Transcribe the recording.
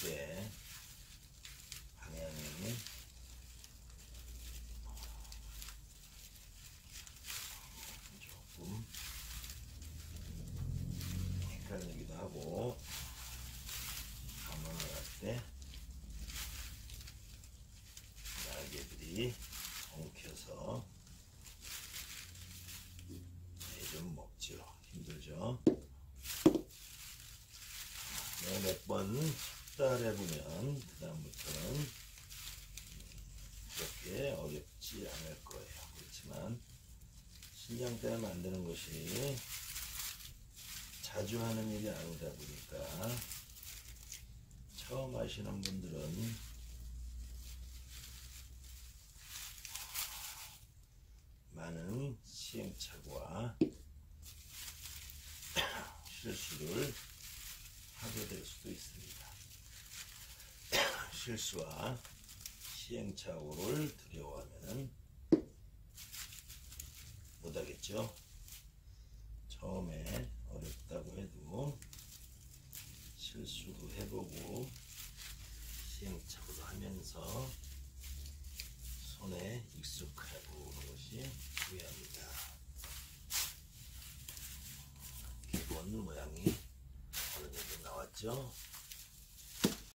there. 달해보면 그다음부터는 그렇게 어렵지 않을 거예요. 그렇지만 신장 때문에 만드는 것이 자주 하는 일이 아니다 보니까 처음 하시는 분들은 많은 시행착오와 실수를 하게 될 수도 있습니다. 실수와 시행착오를 두려워하면 못하겠죠. 처음에 어렵다고 해도 실수도 해보고 시행착오도 하면서 손에 익숙해 보는 것이 중요합니다. 기본 모양이 어느 정도 나왔죠?